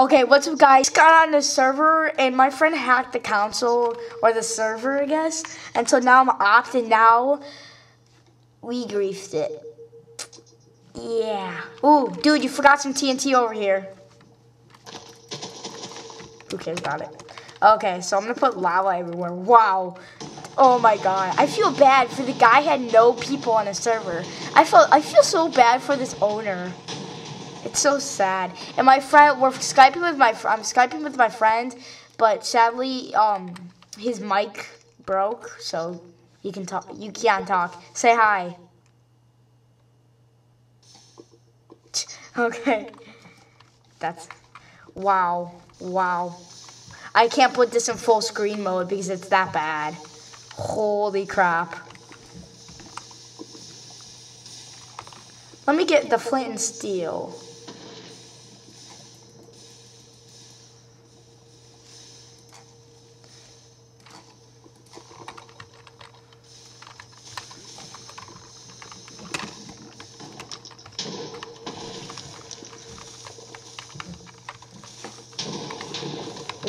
Okay, what's up guys? Got on the server and my friend hacked the console or the server, I guess. And so now I'm opped and now we griefed it. Yeah. Ooh, dude, you forgot some TNT over here. Who cares about it? Okay, so I'm gonna put lava everywhere. Wow. Oh my god. I feel bad for the guy had no people on the server. I feel I feel so bad for this owner. It's so sad. And my friend, we're skyping with my, I'm skyping with my friend, but sadly, um, his mic broke, so you can talk. You can't talk. Say hi. Okay. That's, wow, wow. I can't put this in full screen mode because it's that bad. Holy crap. Let me get the flint and steel.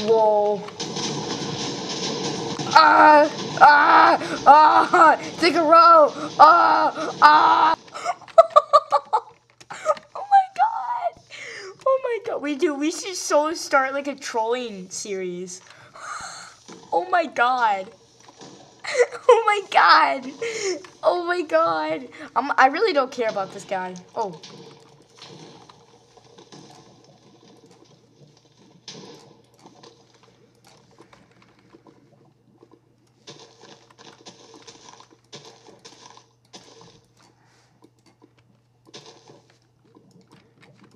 Whoa. Ah, ah, ah, take a row. Ah, ah. oh my god. Oh my god. We do. We should so start like a trolling series. Oh my god. Oh my god. Oh my god. I'm, I really don't care about this guy. Oh.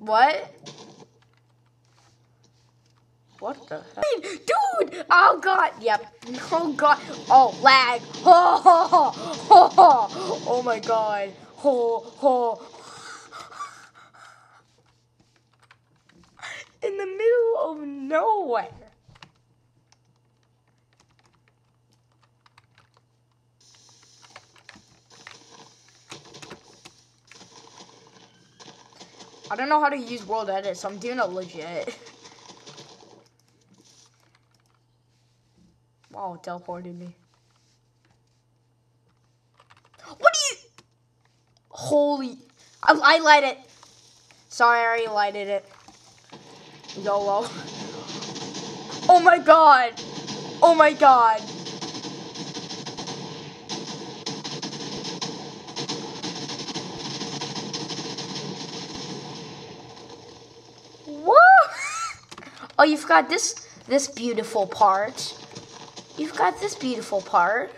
What? What the heck? Dude! Oh god! Yep. Oh god. Oh, lag. Oh, oh, oh, oh, oh my god. Oh, oh. In the middle of nowhere. I don't know how to use World Edit, so I'm doing it legit. wow, teleported me. What do you... Holy... I, I light it. Sorry, I already lighted it. YOLO. Oh my god. Oh my god. Oh, you've got this this beautiful part. You've got this beautiful part.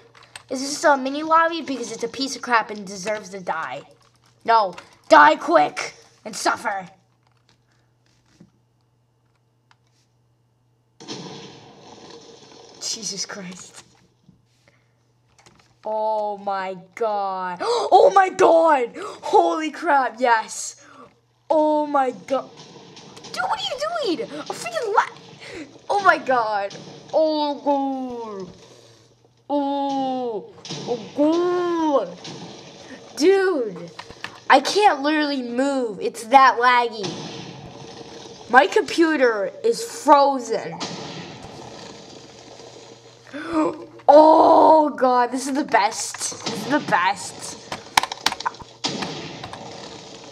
Is this a mini lobby? Because it's a piece of crap and deserves to die. No, die quick and suffer. Jesus Christ. Oh my god. Oh my god! Holy crap, yes. Oh my god. Dude, what are you doing? A freaking la- Oh my god. Oh god. Oh. Oh. Dude. I can't literally move. It's that laggy. My computer is frozen. Oh god, this is the best. This is the best.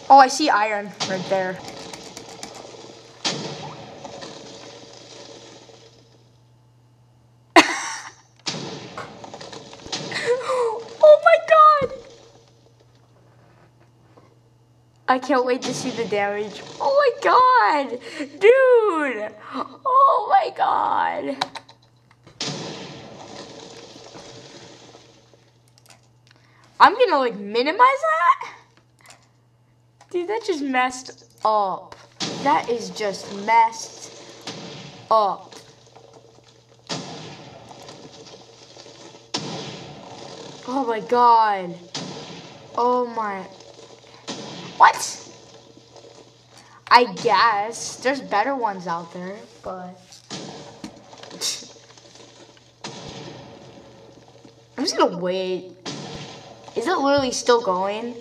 Oh, I see iron right there. I can't wait to see the damage. Oh my god! Dude! Oh my god! I'm gonna like minimize that? Dude, that just messed up. That is just messed up. Oh my god. Oh my what? I guess. There's better ones out there, but... I'm just gonna wait. Is it literally still going?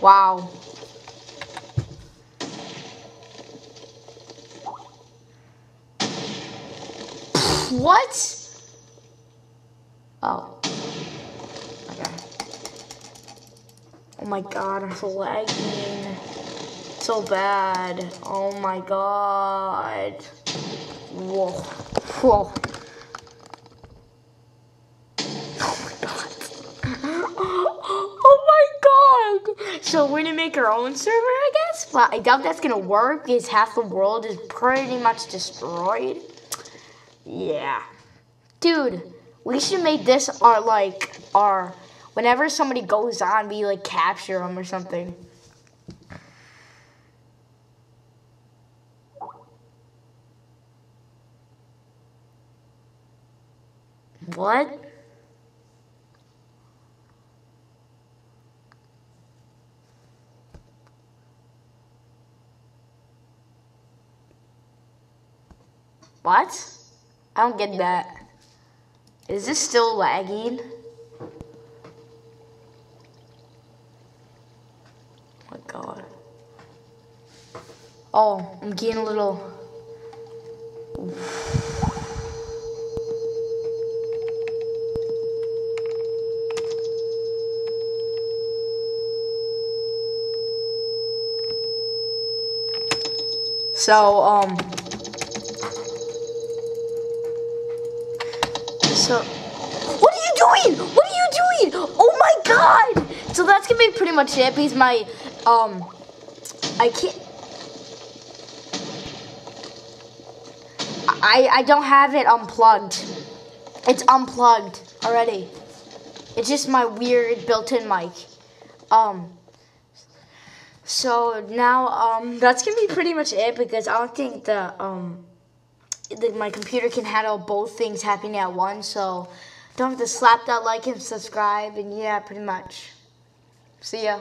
Wow. What? Oh. Oh my god, I'm so lagging. So bad. Oh my god. Whoa. Whoa. Oh my god. Oh my god! So we're gonna make our own server, I guess? But I doubt that's gonna work because half the world is pretty much destroyed. Yeah. Dude, we should make this our, like, our, whenever somebody goes on, we, like, capture them or something. What? What? I don't get that. Is this still lagging? Oh my god. Oh, I'm getting a little... So, um... So, what are you doing? What are you doing? Oh my god! So that's gonna be pretty much it because my, um, I can't, I, I don't have it unplugged. It's unplugged already. It's just my weird built-in mic. Um, so now, um, that's gonna be pretty much it because I don't think the, um, the, my computer can handle both things happening at once. So don't have to slap that like and subscribe. And yeah, pretty much. See ya.